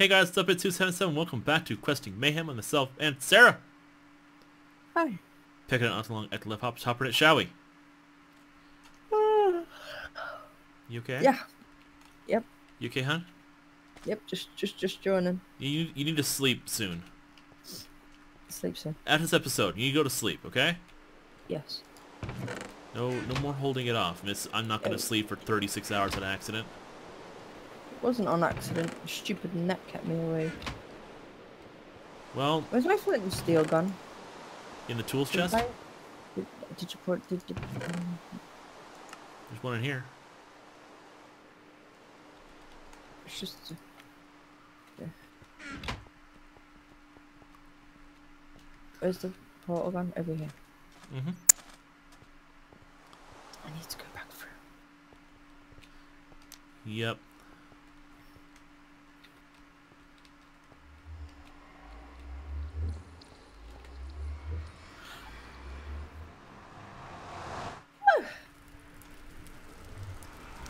Hey guys, it's up at 277. Welcome back to Questing Mayhem on myself and Sarah. Hi. Picking it up along at the left hop, hopper it, shall we? You okay? Yeah. Yep. You okay, hon? Yep. Just, just, just joining. You you need to sleep soon. Sleep soon. After this episode, you need to go to sleep, okay? Yes. No no more holding it off, miss. I'm not gonna Oh. sleep for 36 hours on accident. Wasn't on accident. A stupid net kept me awake. Well, Where's my flint and steel gun? in the tools Did chest, I- Did, did you put? Did you? Um, there's one in here. it's just. Yeah. Where's the portal gun? Over here. Mm-hmm. I need to go back through. Yep.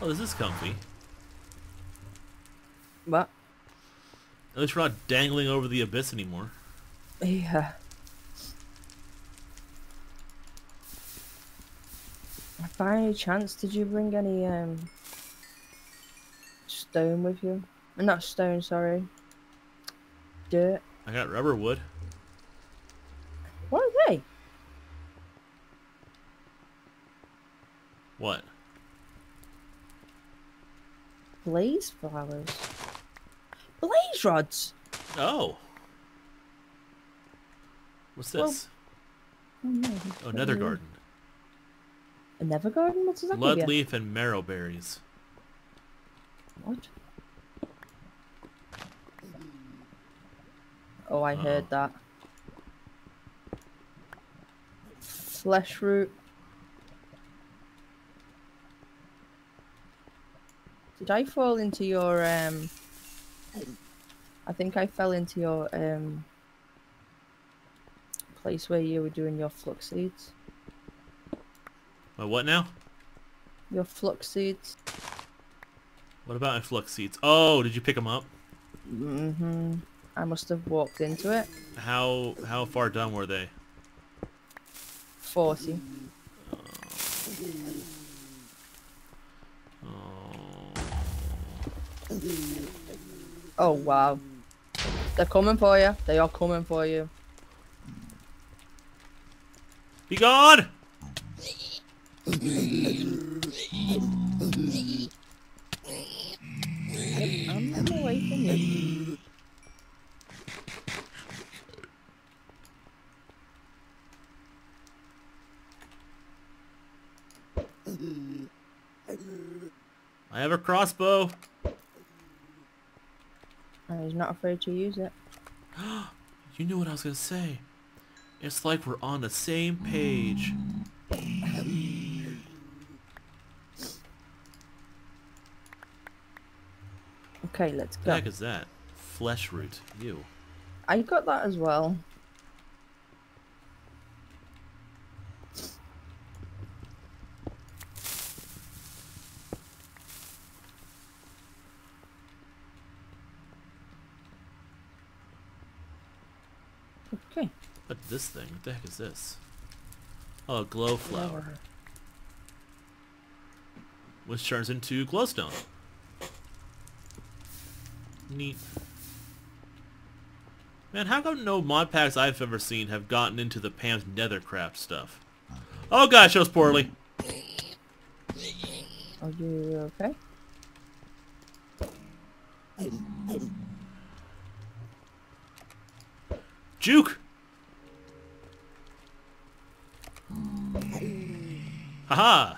Oh, this is comfy. What? At least we're not dangling over the abyss anymore. Yeah. By any chance, did you bring any um stone with you? Uh, Not stone, sorry. Dirt. I got rubber wood. What are they? What? Blaze flowers. Blaze rods. Oh. What's Well, this? Oh, no, Oh, what nether garden. A nether garden? What's that Blood leaf and marrow berries. What? Oh, I Oh. heard uh-huh. that. Flesh root. Did I fall into your um? I think I fell into your um. Place where you were doing your flux seeds. My what now? Your flux seeds. What about my flux seeds? Oh, did you pick them up? Mm-hmm. I must have walked into it. How how far down were they? Forty. Oh. Oh wow. They're coming for you. They are coming for you. Be gone! I'm. I have a crossbow. He's not afraid to use it. You knew what I was gonna say. It's like we're on the same page. Okay, let's go. What The heck is that? Flesh root. You. I got that as well. Okay. What's this thing? What the heck is this? Oh, glow flower. Which turns into glowstone. Neat. Man, how come no mod packs I've ever seen have gotten into the Pam's nethercraft stuff? Oh god, shows poorly. Are you okay? Juke! Haha!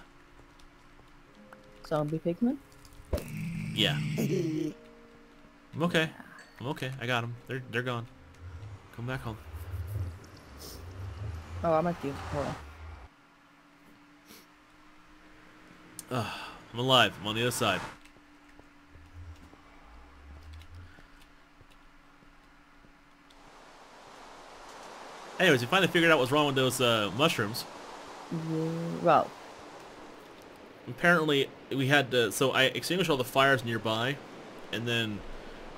Zombie pigman? Yeah. I'm okay. I'm okay. I got them. They're they're gone. Come back home. Oh, I might do portal. I'm alive. I'm on the other side. Anyways, we finally figured out what's wrong with those uh, mushrooms. Well, Apparently, we had to. So I extinguished all the fires nearby, and then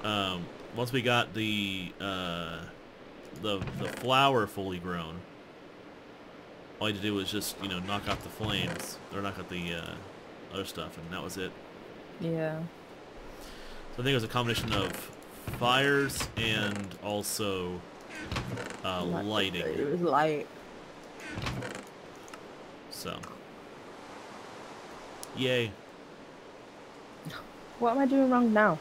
um, once we got the uh, the the flower fully grown, all you had to do was just you know knock out the flames or knock out the uh, other stuff, and that was it. Yeah. So I think it was a combination of fires and also uh, Light- lighting. It was light. So, yay! What am I doing wrong now?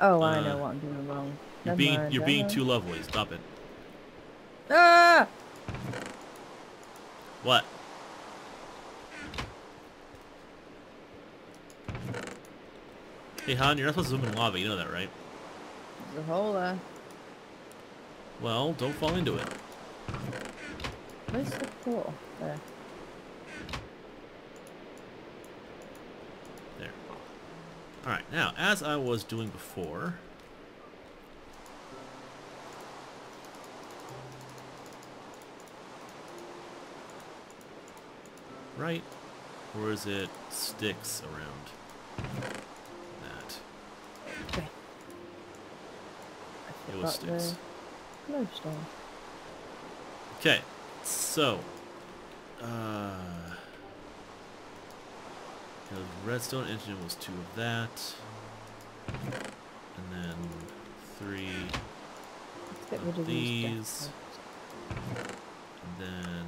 Oh, I Uh, know what I'm doing wrong. You're Never being mind, you're being too lovely. Stop it. Ah! What? Hey Han, you're not supposed to swim in lava. You know that, right? There's a hole there. Well, don't fall into it. Where's the portal? There. There. Alright, now, as I was doing before... Right? Or is it sticks around that? Okay. It was forgot the Okay, so... Uh... The redstone engine was two of that. And then three... Let's get rid of. These. And then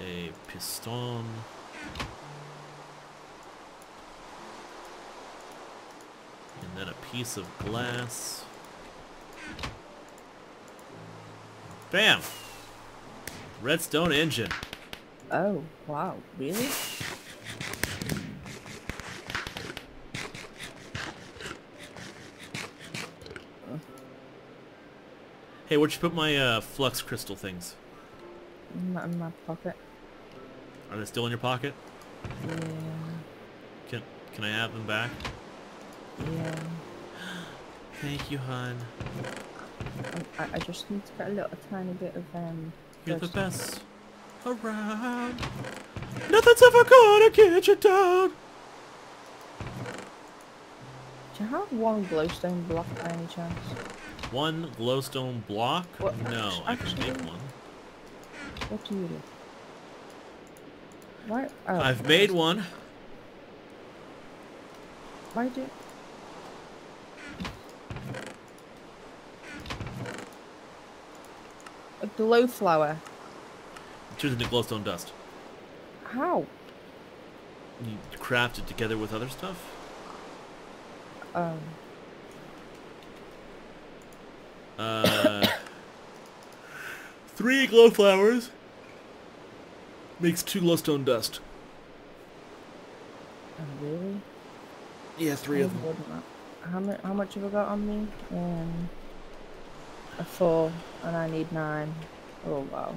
a piston. And then a piece of glass. Bam! Redstone engine. Oh, wow. Really? Hey, where'd you put my uh, flux crystal things? Not in my pocket. Are they still in your pocket? Yeah. Can can I have them back? Yeah. Thank you, hon. Um, I, I just need to get a little tiny bit of um. You're the best around. Nothing's ever gonna get you down. Do you have one glowstone block by any chance? One glowstone block? No, I can make one. What do you do? Why? Oh, I've made one. Why do? A glow flower. Turns into glowstone dust. How? You craft it together with other stuff. Um. Uh, three glow flowers makes two glowstone dust. Oh, really? Yeah, three of them. How much? How much have I got on me? Um. A four, and I need nine. Oh wow.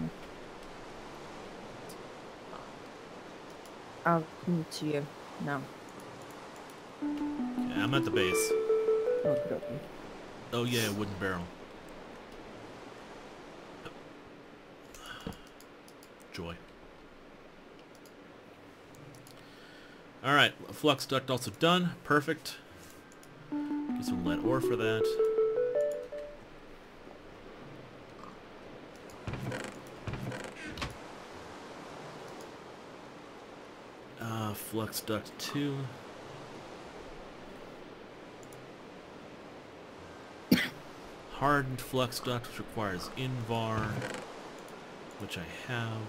I'll come to you now. Yeah, I'm at the base. Oh, good. Oh yeah, wooden barrel. Joy. Alright, flux duct also done. Perfect. Get some lead ore for that. Uh, flux duct 2. hardened flux duct, which requires invar, which I have.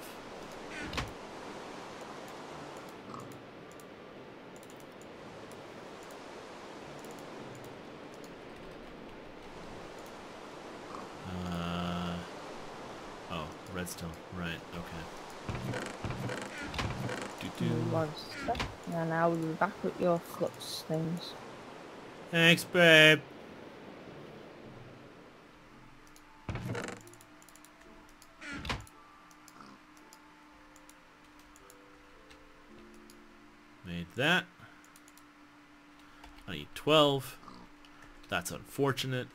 Uh, oh, redstone. Right. Okay. One sec, and I'll be back with your flux things. Thanks, babe. Made that. I need 12. That's unfortunate.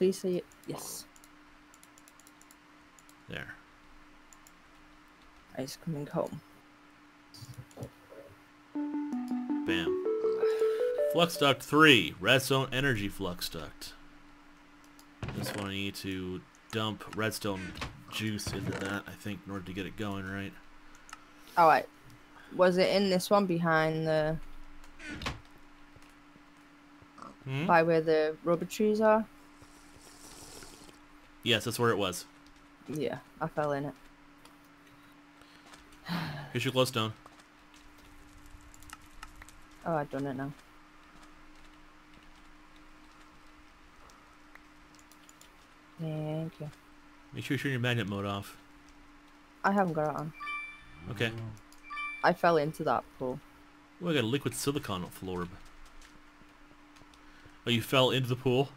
Please say it. Yes. There. Ice coming home. Bam. Flux duct 3. Redstone energy flux duct. This one I need to dump redstone juice into that, I think, in order to get it going, right? Alright. Was it in this one behind the... Hmm? by where the rubber trees are? Yes, that's where it was. Yeah, I fell in it. Here's your glowstone. Oh, I've done it now. Thank you. Make sure you turn your magnet mode off. I haven't got it on. Okay. I fell into that pool. Oh, I got a liquid silicon florb. Oh, you fell into the pool?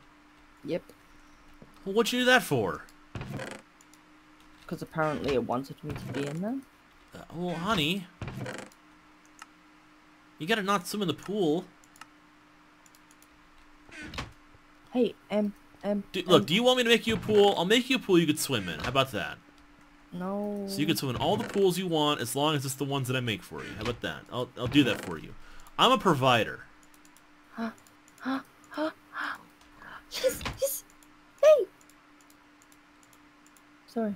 Yep. Well, what'd you do that for? Because apparently it wanted me to be in there. Uh, well, honey. You gotta not swim in the pool. Hey, um, um. Do, look, um, do you want me to make you a pool? I'll make you a pool you could swim in. How about that? No. So you can swim in all the pools you want as long as it's the ones that I make for you. How about that? I'll, I'll do that for you. I'm a provider. Yes, yes. Hey. Sorry.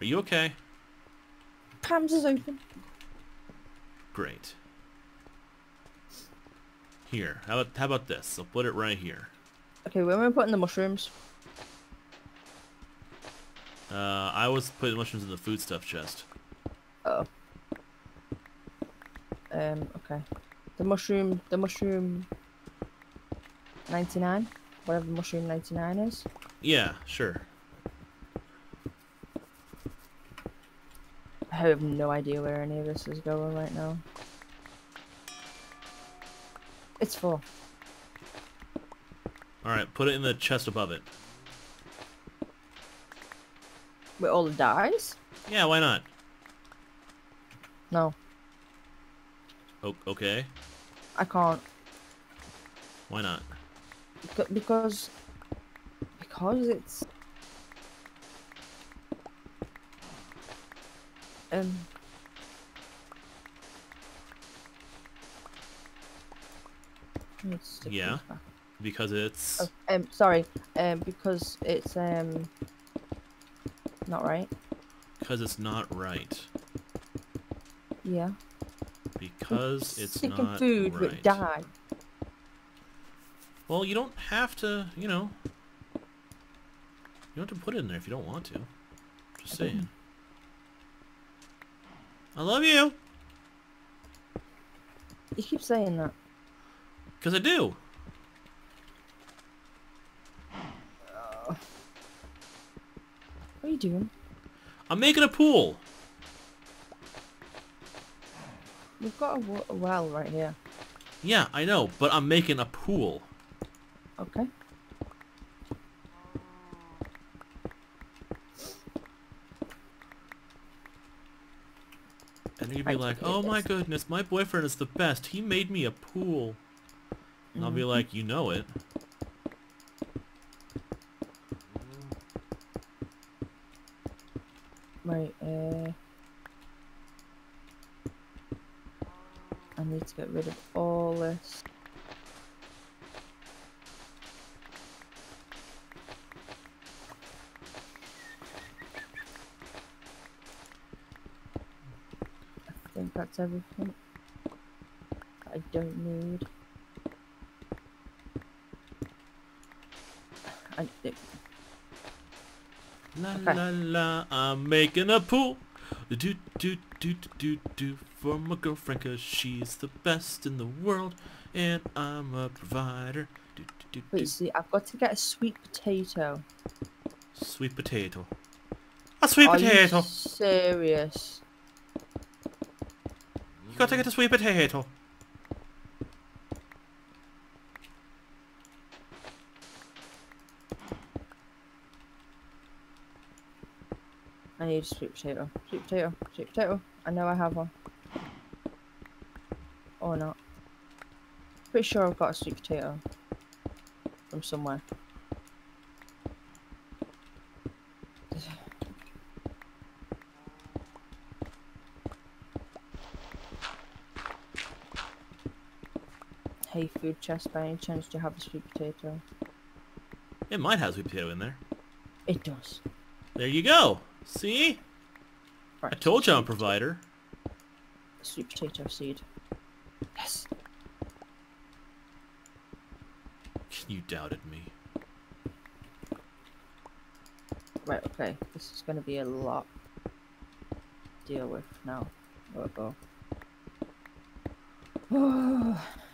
Are you okay? Pam's is open. Great. Here, how about, how about this? I'll put it right here. Okay, where am I putting the mushrooms? Uh, I was putting mushrooms in the food stuff chest. Oh. Um. Okay. The mushroom. The mushroom. Ninety-nine. Whatever mushroom ninety-nine is. Yeah, sure. I have no idea where any of this is going right now. It's full. Alright, put it in the chest above it. With all the dyes? Yeah, why not? No, O okay. I can't. Why not? Because. Because it's. Um. Yeah. Because it's... Oh, um, sorry. Um, because it's um. Not right. Because it's not right. Yeah. Because it's Sticking not food right. with dye. Well, you don't have to, you know... You don't have to put it in there if you don't want to. Just I saying. I love you! You keep saying that. Because I do! What are you doing? I'm making a pool! We've got a, a well right here. Yeah, I know, but I'm making a pool. Okay. And you'd be like, oh my goodness, my boyfriend is the best. He made me a pool. And I'll be Mhm. like, you know it. Right, uh... I need to get rid of all this. Think that's everything I don't need. I, it, La Okay. la la, I'm making a pool. Do do do do do for my girlfriend cause she's the best in the world and I'm a provider. Do, do, do, wait, see, I've got to get a sweet potato. Sweet potato. A sweet Are potato. you serious? Gotta get a sweet potato. I need a sweet potato. Sweet potato. Sweet potato. I know I have one. Or not. Pretty sure I've got a sweet potato. From somewhere. Food chest by any chance? Do you have a sweet potato? It might have sweet potato in there. It does. There you go. See? Right. I told you I'm a provider. Sweet potato seed. Yes. You doubted me. Right, okay. This is gonna be a lot to deal with now. We go.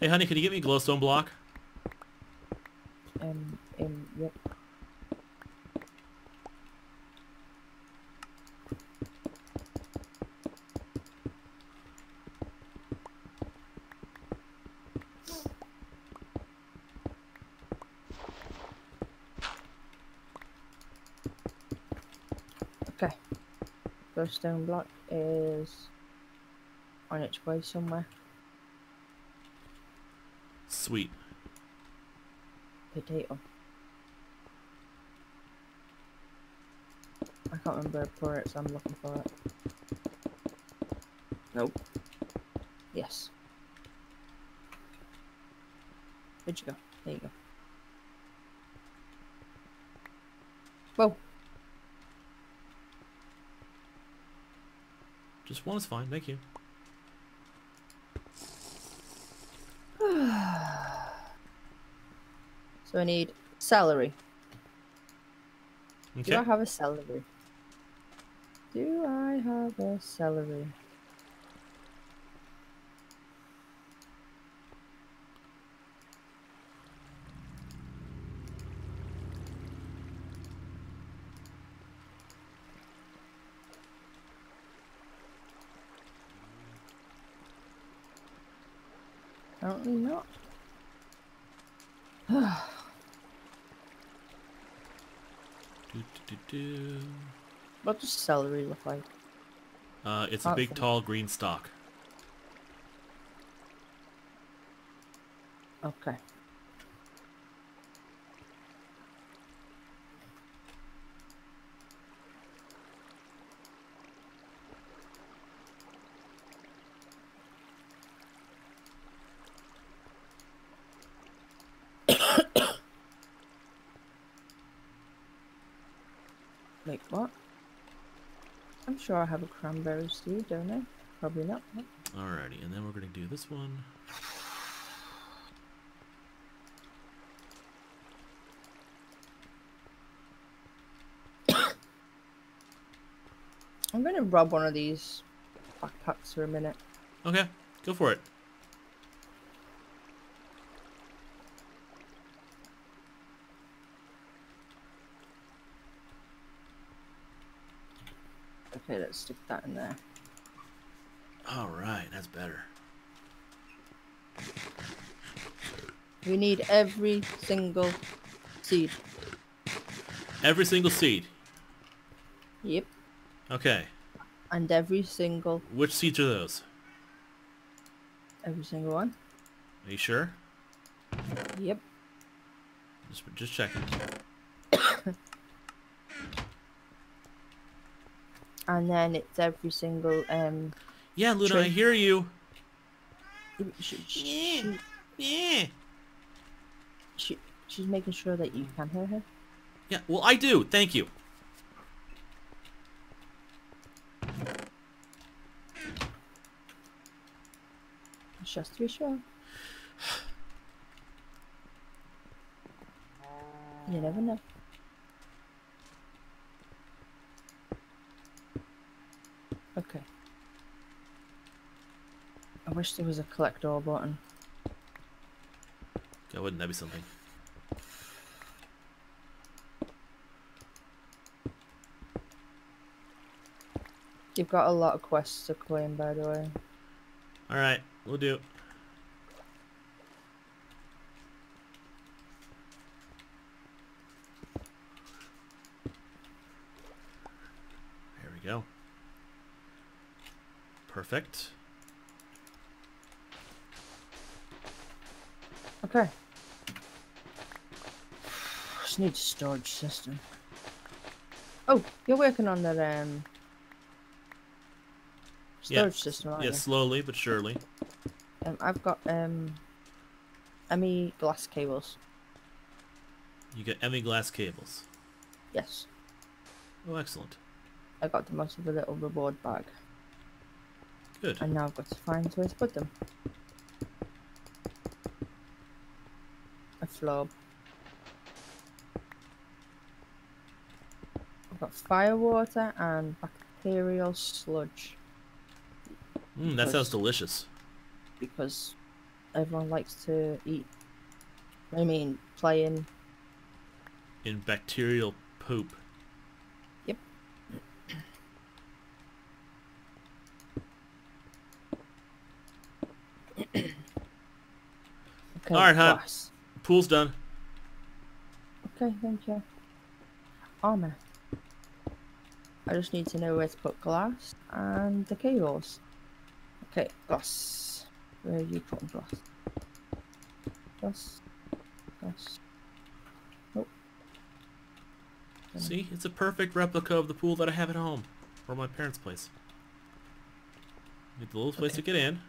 Hey, honey, can you get me a glowstone block? Um, um, yep. Okay. The stone block is on its way somewhere. Sweet. Potato. I can't remember where it is, I'm looking for it. Nope. Yes. Where'd you go? There you go. Whoa. Just one is fine. Thank you. So I need celery. Okay. Do I have a celery? Do I have a celery? Apparently not. Do, do, do, do. What does celery look like? Uh, it's a Can't big, find- tall green stalk. Okay. Like what? I'm sure I have a cranberry seed, don't I? Probably not. no. Alrighty, and then we're gonna do this one. I'm gonna rob one of these backpacks for a minute. Okay, go for it. Okay, let's stick that in there. Alright, that's better. We need every single seed. Every single seed. Yep. Okay, And every single, which seeds are those? every single one. Are you sure? Yep. Just, just checking. And then it's every single, um, Yeah, Luna, I hear you. sh- sh- Yeah. she, Yeah. she, she's making sure that you can hear her. Yeah, well, I do. Thank you. Just to be sure. You never know. Okay. I wish there was a collect all button. Yeah, wouldn't that be something? You've got a lot of quests to claim, by the way. Alright, we'll do. There we go. Perfect. Okay. Just need a storage system. Oh, you're working on that um Yeah. storage system, aren't Yeah, you? slowly but surely. Um, I've got um ME glass cables. You get ME glass cables. Yes. Oh, excellent. I got them out of a little reward bag. Good. And now I've got to find where to put them. A florb. I've got firewater and bacterial sludge Mm, that sounds delicious. because everyone likes to eat. I mean, playing. In In bacterial poop. Yep. Okay, Alright, hon. glass. Pool's done. Okay, thank you. Armor. I just need to know where to put glass and the cables. Okay, glass. Where are you putting glass? Glass. Glass. Nope. See, it's a perfect replica of the pool that I have at home. Or my parents' place. Get the little place to get in.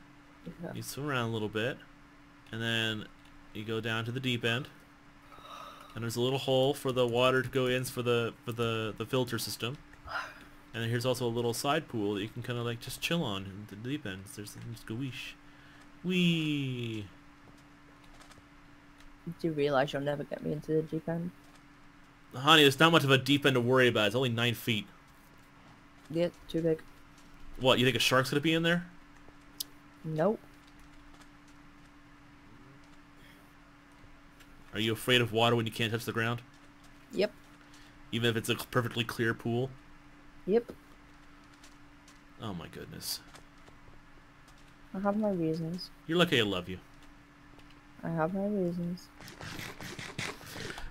Yeah. You swim around a little bit. And then you go down to the deep end. And there's a little hole for the water to go in for the for the, the filter system. And then here's also a little side pool that you can kind of like just chill on in the deep end. There's just go weesh. Wee. Do you realise you'll never get me into the deep end? Honey, there's not much of a deep end to worry about. It's only nine feet. Yeah, too big. What, you think a shark's gonna be in there? Nope. Are you afraid of water when you can't touch the ground? Yep. Even if it's a perfectly clear pool? Yep. Oh my goodness. I have my reasons. You're lucky I love you. I have my reasons.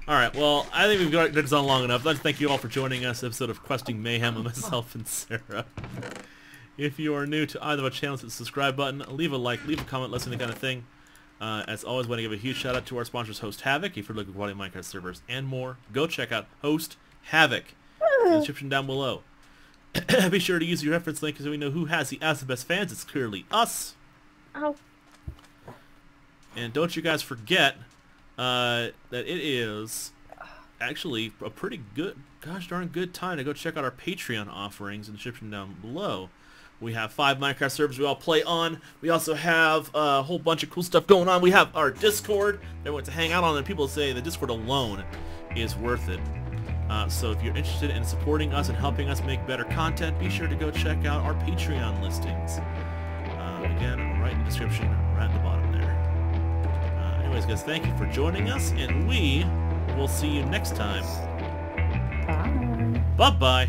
Alright, well, I think we've got this on long enough. I'd like to thank you all for joining us, episode of Questing Mayhem with myself and Sarah. If you are new to either of our channels, hit the subscribe button, leave a like, leave a comment, listen to kind of thing. Uh, as always, want to give a huge shout out to our sponsors, Host Havoc. If you're looking for quality Minecraft servers and more, go check out Host Havoc in the description down below. Be sure to use your reference link so we know who has the as the best fans. It's clearly us. Ow. And don't you guys forget uh, that it is actually a pretty good, gosh darn good time to go check out our Patreon offerings in the description down below. We have five Minecraft servers we all play on. We also have a whole bunch of cool stuff going on. We have our Discord that we want to hang out on, and people say the Discord alone is worth it. Uh, so if you're interested in supporting us and helping us make better content, be sure to go check out our Patreon listings. Uh, again, right in the description, right at the bottom there. Uh, anyways, guys, thank you for joining us, and we will see you next time. Bye. Bye-bye.